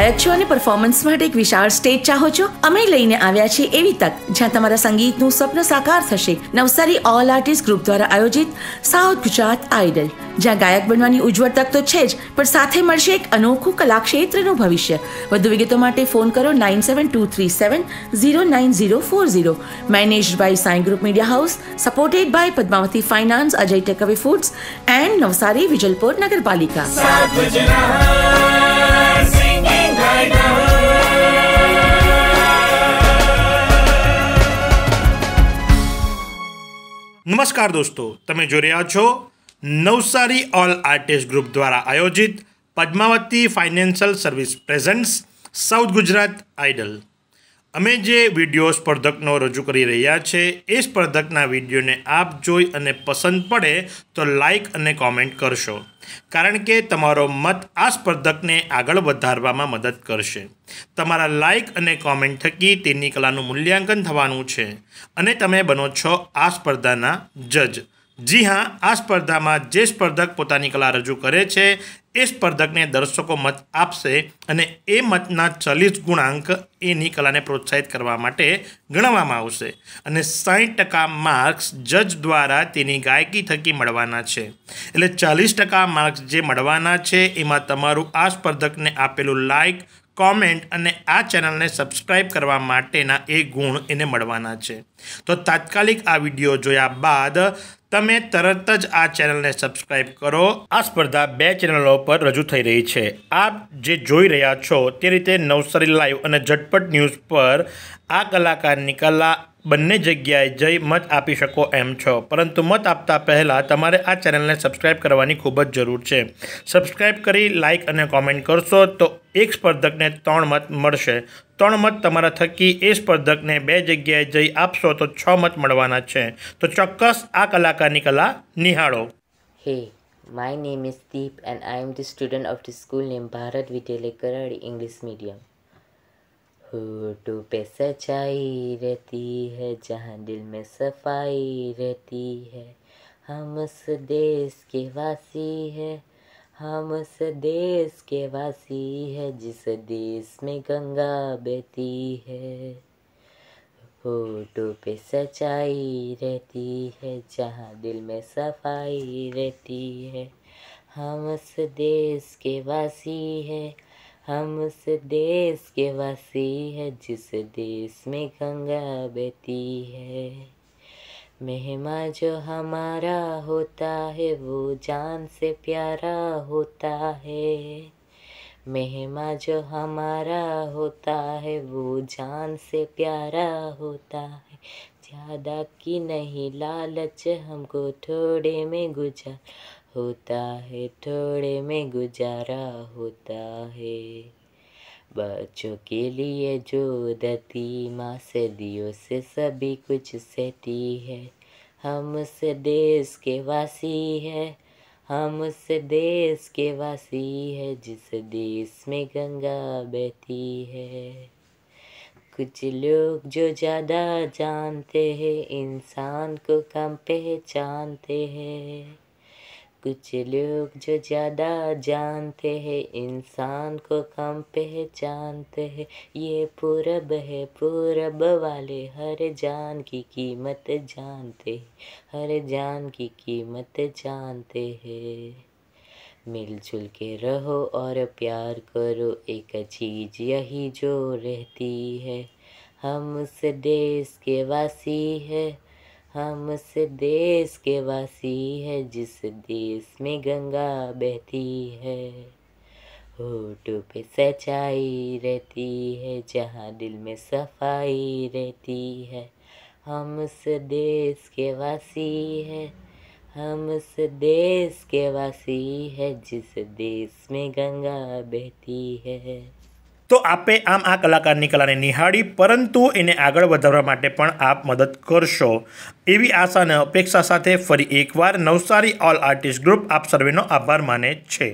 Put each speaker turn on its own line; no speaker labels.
ગાયક છો અને પરફોર્મન્સ માટે એક વિશાળ સ્ટેજ ચાહો છો? અમે લઈને આવ્યા છીએ એવી તક, જ્યાં તમારા સંગીતનું સ્વપ્ન સાકાર થશે. નવસારી ઓલ આર્ટિસ્ટ ગ્રુપ દ્વારા આયોજિત સાઉથ ગુજરાત આઇડલ જ્યાં ગાયક બનવાની ઉજ્જવળ તક તો છે જ, પણ સાથે મળશે એક અનોખું કલાક્ષેત્રનું ભવિષ્ય. વધુ વિગતો માટે ફોન કરો nine seven two three seven zero nine zero four zero manage by Sai group media house supported by Padmavati finance, Ajay takeaway foods, and Navsari Vijalpur નગરપાલિકા.
South Gujarat singing right now.
નમસ્કાર દોસ્તો તમે જોઈ રહ્યા છો Navsari all artist group દ્વારા આયોજિત Padmavati financial service presents south Gujarat idol અમે જે વીડિયો સ્પર્ધકનો રજૂ કરી રહ્યા છે, એ સ્પર્ધકના વિડીયોને આપ જોઈ અને પસંદ પડે તો લાઇક અને કોમેન્ટ કરશો, કારણ કે તમારો મત આ સ્પર્ધકને આગળ વધારવામાં મદદ કરશે. તમારા લાઈક અને કોમેન્ટ થકી તેની કલાનું મૂલ્યાંકન થવાનું છે, અને તમે બનો છો આ સ્પર્ધાના જજ. જી હા, આ સ્પર્ધામાં જે સ્પર્ધક પોતાની કલા રજૂ કરે છે, એ સ્પર્ધકને દર્શકો મત આપશે અને એ મતના ચાલીસ ગુણાંક એની કલાને પ્રોત્સાહિત કરવા માટે ગણવામાં આવશે. અને સાઠ ટકા માર્ક્સ જજ દ્વારા તેની ગાયકી થકી મળવાના છે. એટલે ચાલીસ ટકા માર્ક્સ જે મળવાના છે, એમાં તમારું આ સ્પર્ધકને આપેલું લાઇક કોમેન્ટ અને આ ચેનલને સબસ્ક્રાઇબ કરવા માટેના એ ગુણ એને મળવાના છે. તો તાત્કાલિક આ વીડિયો જોયા બાદ તમે તરત જ આ ચેનલને સબસ્ક્રાઇબ કરો. આ સ્પર્ધા બે ચેનલો પર રજૂ થઈ રહી છે. આપ જે જોઈ રહ્યા છો તે રીતે નવસારી લાઈવ અને ઝટપટ ન્યૂઝ પર આ કલાકારની કલા બંને જગ્યાએ જઈ મત આપી શકો એમ છો. પરંતુ મત આપતા પહેલાં તમારે આ ચેનલને સબસ્ક્રાઇબ કરવાની ખૂબ જ જરૂર છે. સબસ્ક્રાઇબ કરી લાઇક અને કોમેન્ટ કરશો તો એક સ્પર્ધકને ત્રણ મત મળશે. ત્રણ મત તમારા થકી એ સ્પર્ધકને બે જગ્યાએ જઈ આપશો તો છ મત મળવાના છે. તો ચોક્કસ આ કલાકારની કલા નિહાળો.
Hey, my name is Deep and I am the student of the school name Bharat Vidyalaya Karadi English Medium. होठों पे सच्चाई रहती है, जहाँ दिल में सफ़ाई रहती है। हम उस देश के वासी है, हम उस देश के वासी है, जिस देश में गंगा बहती है। होठों पे सच्चाई रहती है, जहाँ दिल में सफ़ाई रहती है। हम उस देश के वासी है हम उस देश के वासी है, जिस देश में गंगा बहती है। मेहमा जो हमारा होता है, वो जान से प्यारा होता है। मेहमा जो हमारा होता है, वो जान से प्यारा होता है। ज़्यादा की नहीं, लालच हमको थोड़े में गुजार। होता है, थोड़े में गुजारा होता है। बच्चों के लिए जो दती माँ सदियों से सभी कुछ सहती है हम उस देश के वासी है हम उस देश के वासी है, जिस देश में गंगा बहती है। कुछ लोग जो ज़्यादा जानते हैं, इंसान को कम पहचानते हैं। कुछ लोग जो ज़्यादा जानते हैं, इंसान को कम पहचानते हैं। ये पूरब है, पूरब वाले हर जान की कीमत जानते हैं, हर जान की कीमत जानते हैं। मिलजुल के रहो और प्यार करो, एक चीज़ यही जो रहती है। हम उस देश के वासी है हम उस देश के वासी है, जिस देश में गंगा बहती है। होठों पे सच्चाई रहती है, जहाँ दिल में सफ़ाई रहती है। हम उस देश के वासी है, हम उस देश के वासी है, जिस देश में गंगा बहती है।
તો આપે આમ આ કલાકારની કલાને નિહાળી, પરંતુ એને આગળ વધારવા માટે પણ આપ મદદ કરશો. એવી આશા અને અપેક્ષા સાથે ફરી એકવાર નવસારી ઓલ આર્ટિસ્ટ ગ્રુપ આપ સર્વેનો આભાર માને છે.